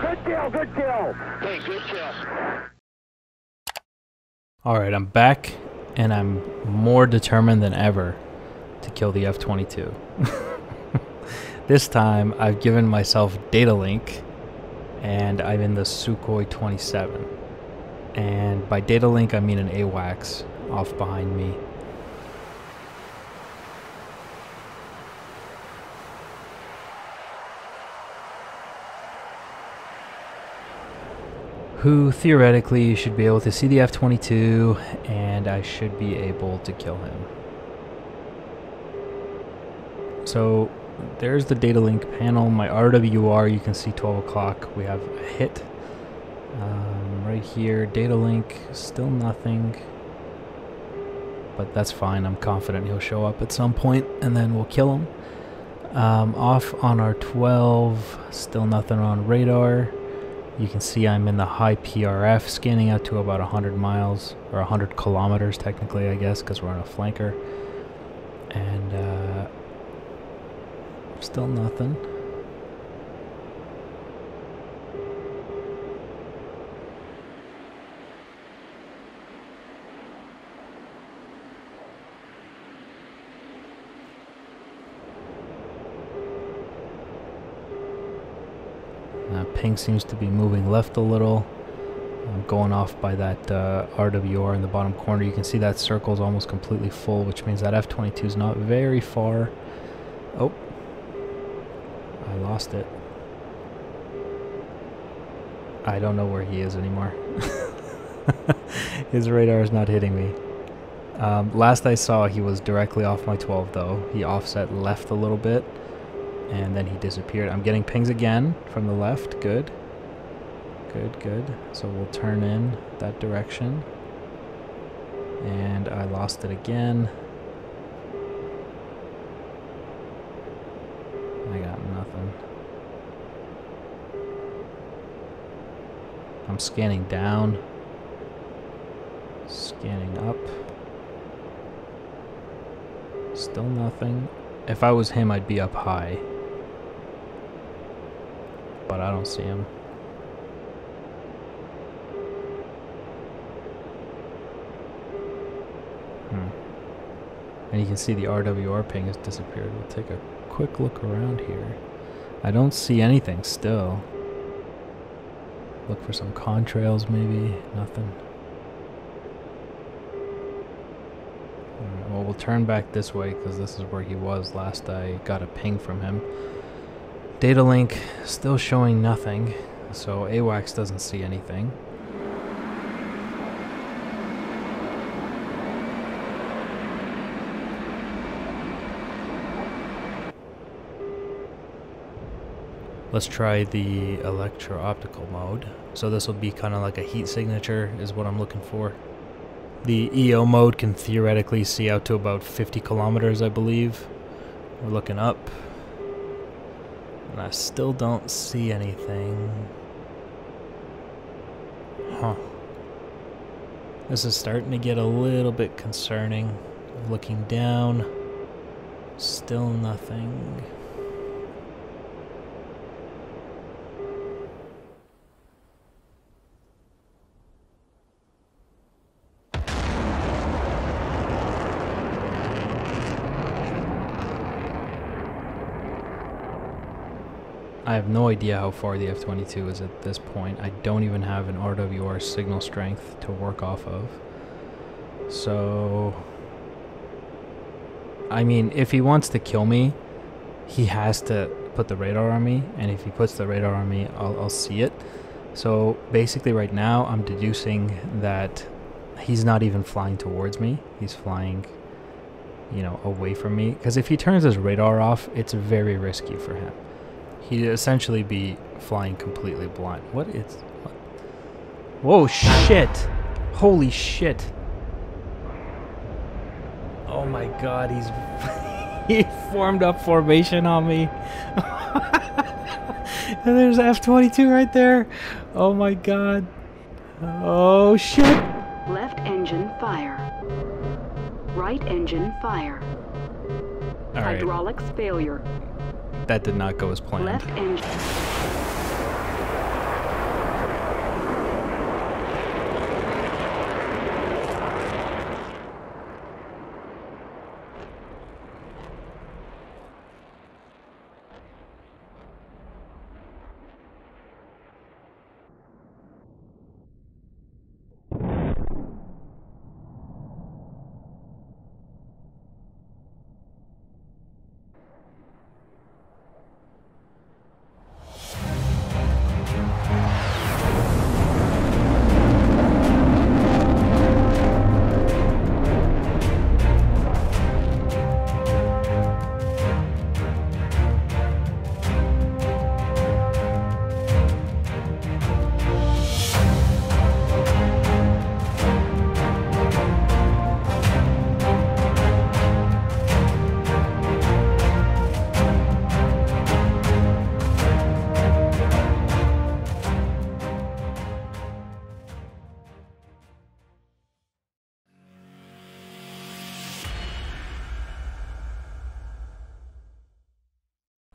Good kill, good kill. Hey, good kill. Alright, I'm back, and I'm more determined than ever to kill the F 22. this time, I've given myself data link, and I'm in the Sukhoi 27. And by data link, I mean an AWACS off behind me. Who theoretically should be able to see the F-22 and I should be able to kill him. So there's the data link panel. My RWR, you can see 12 o'clock. We have a hit. Um, right here, data link, still nothing. But that's fine. I'm confident he'll show up at some point and then we'll kill him. Um, off on our 12, still nothing on radar. You can see I'm in the high PRF, scanning out to about 100 miles, or 100 kilometers technically, I guess, because we're on a flanker. And, uh, still nothing. Ping seems to be moving left a little. I'm going off by that uh, RWR in the bottom corner. You can see that circle is almost completely full, which means that F-22 is not very far. Oh, I lost it. I don't know where he is anymore. His radar is not hitting me. Um, last I saw, he was directly off my 12, though. He offset left a little bit and then he disappeared. I'm getting pings again from the left. Good. Good, good. So we'll turn in that direction. And I lost it again. I got nothing. I'm scanning down. Scanning up. Still nothing. If I was him, I'd be up high but I don't see him. Hmm. And you can see the RWR ping has disappeared. We'll take a quick look around here. I don't see anything still. Look for some contrails maybe. Nothing. Well, we'll turn back this way because this is where he was last I got a ping from him. Data link still showing nothing, so AWACS doesn't see anything. Let's try the electro-optical mode. So this will be kind of like a heat signature is what I'm looking for. The EO mode can theoretically see out to about 50 kilometers, I believe. We're looking up. And I still don't see anything. Huh. This is starting to get a little bit concerning. Looking down, still nothing. I have no idea how far the F-22 is at this point. I don't even have an RWR signal strength to work off of. So... I mean, if he wants to kill me, he has to put the radar on me, and if he puts the radar on me, I'll, I'll see it. So basically right now, I'm deducing that he's not even flying towards me. He's flying, you know, away from me. Because if he turns his radar off, it's very risky for him he'd essentially be flying completely blind. What is... What? Whoa, shit! Holy shit! Oh my god, he's... he formed up formation on me. and there's F-22 right there. Oh my god. Oh shit! Left engine fire. Right engine fire. Right. Hydraulics failure. That did not go as planned.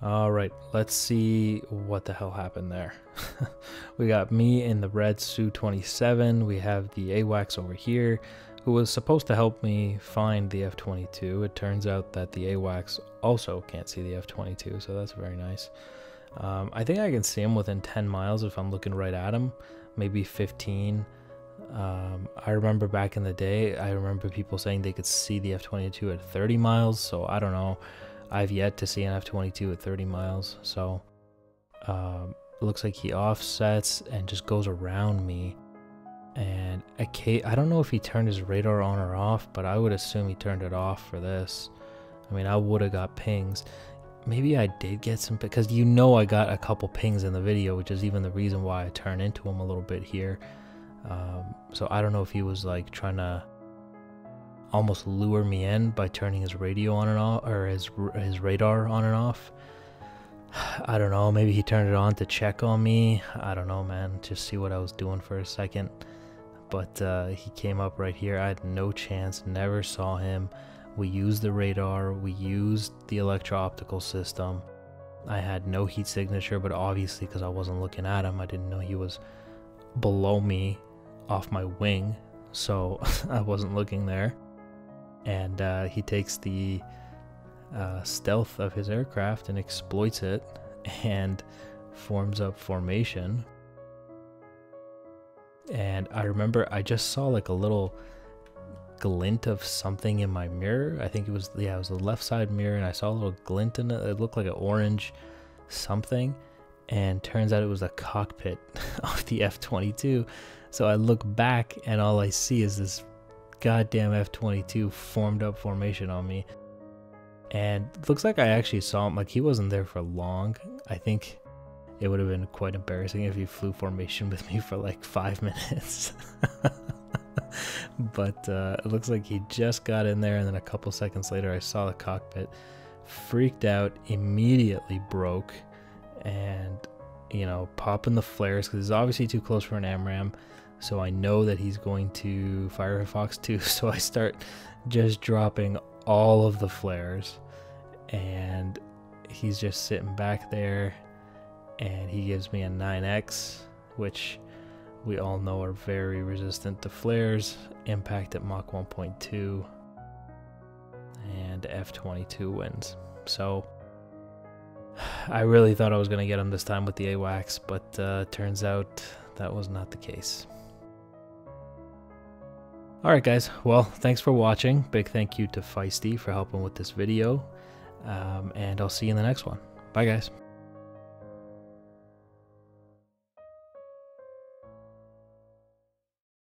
All right, let's see what the hell happened there. we got me in the red Su-27. We have the AWACS over here, who was supposed to help me find the F-22. It turns out that the AWACS also can't see the F-22, so that's very nice. Um, I think I can see him within 10 miles if I'm looking right at him, maybe 15. Um, I remember back in the day, I remember people saying they could see the F-22 at 30 miles, so I don't know. I've yet to see an F-22 at 30 miles, so um, it looks like he offsets and just goes around me. And I don't know if he turned his radar on or off, but I would assume he turned it off for this. I mean, I would have got pings. Maybe I did get some, because you know I got a couple pings in the video, which is even the reason why I turn into him a little bit here. Um, so I don't know if he was like trying to almost lure me in by turning his radio on and off or his his radar on and off. I don't know, maybe he turned it on to check on me. I don't know, man. Just see what I was doing for a second. But uh, he came up right here. I had no chance, never saw him. We used the radar, we used the electro optical system. I had no heat signature, but obviously, because I wasn't looking at him, I didn't know he was below me off my wing, so I wasn't looking there and uh, he takes the uh, stealth of his aircraft and exploits it and forms up formation. And I remember I just saw like a little glint of something in my mirror. I think it was, yeah, it was the left side mirror, and I saw a little glint in it. It looked like an orange something. And turns out it was a cockpit of the F 22. So I look back, and all I see is this goddamn F-22 formed up formation on me. And looks like I actually saw him, like he wasn't there for long. I think it would have been quite embarrassing if he flew formation with me for like five minutes. but uh, it looks like he just got in there and then a couple seconds later I saw the cockpit, freaked out, immediately broke and, you know, popping the flares because it's obviously too close for an AMRAAM. So I know that he's going to fire a Fox 2. So I start just dropping all of the flares. And he's just sitting back there. And he gives me a 9X, which we all know are very resistant to flares. Impact at Mach 1.2. And F22 wins. So I really thought I was going to get him this time with the AWACS, but uh, turns out that was not the case. Alright guys, well thanks for watching. Big thank you to Feisty for helping with this video. Um, and I'll see you in the next one. Bye guys.